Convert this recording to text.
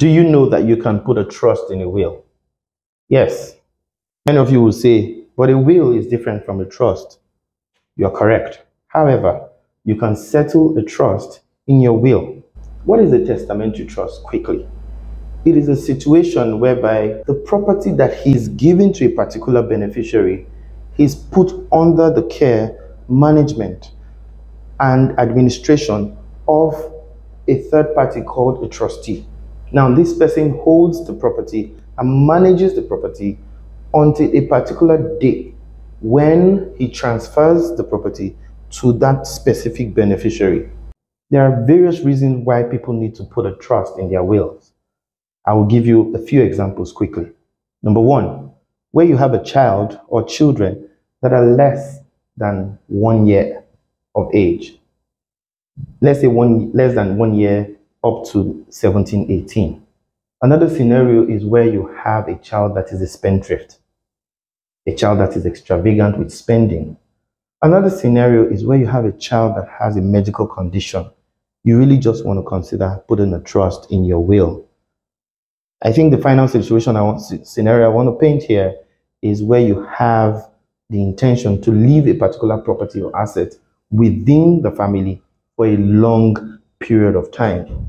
Do you know that you can put a trust in a will? Yes. Many of you will say, but a will is different from a trust. You are correct. However, you can settle a trust in your will. What is a testamentary trust? Quickly. It is a situation whereby the property that he's given to a particular beneficiary is put under the care, management, and administration of a third party called a trustee. Now, this person holds the property and manages the property until a particular day when he transfers the property to that specific beneficiary. There are various reasons why people need to put a trust in their wills. I will give you a few examples quickly. Number one, where you have a child or children that are less than one year of age. Let's say one less than one year up to 17, 18. Another scenario is where you have a child that is a spendthrift, a child that is extravagant with spending. Another scenario is where you have a child that has a medical condition. You really just want to consider putting a trust in your will. I think the final situation I want scenario I want to paint here is where you have the intention to leave a particular property or asset within the family for a long period of time.